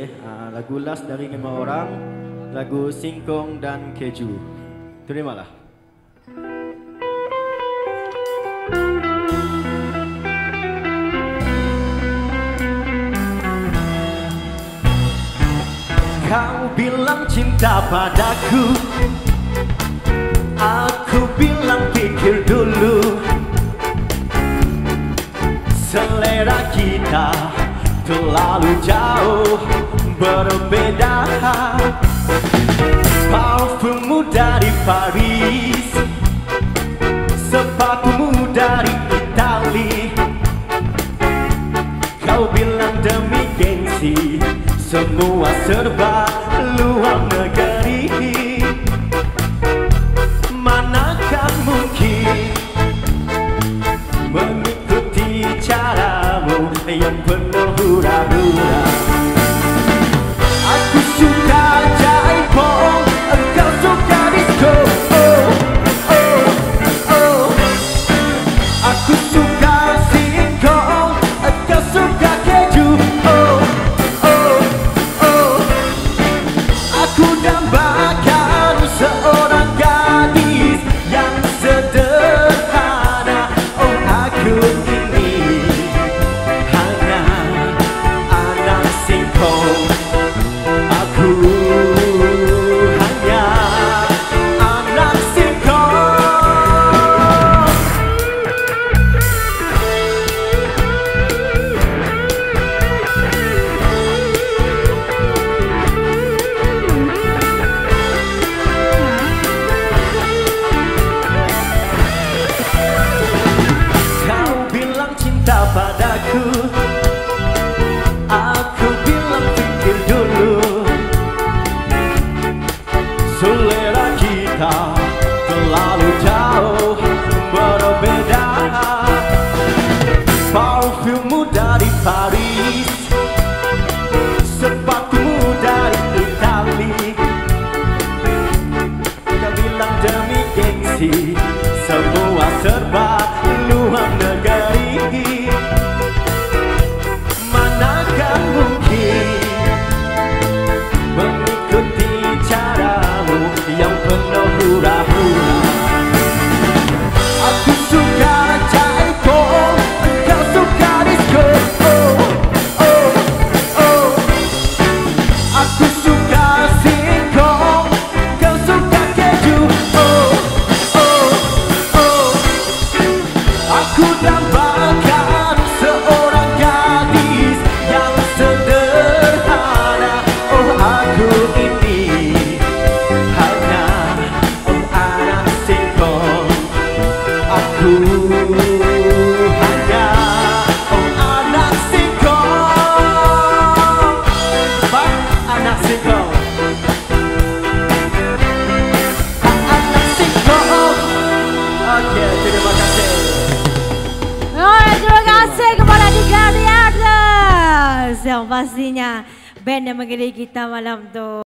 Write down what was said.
Uh, lagu last dari lima orang, lagu Singkong dan Keju. Terimalah. Kau bilang cinta padaku Aku bilang pikir dulu Selera kita terlalu jauh berbeda. Parfummu dari Paris Sepatumu dari Itali Kau bilang demi gengsi Semua serba bilang pikir dulu. Selera kita terlalu jauh berbeda Parfummu dari Paris Sepatumu dari Itali. Kau bilang demi gengsi Semua serba I yang pastinya band yang mengiringi kita malam tuh.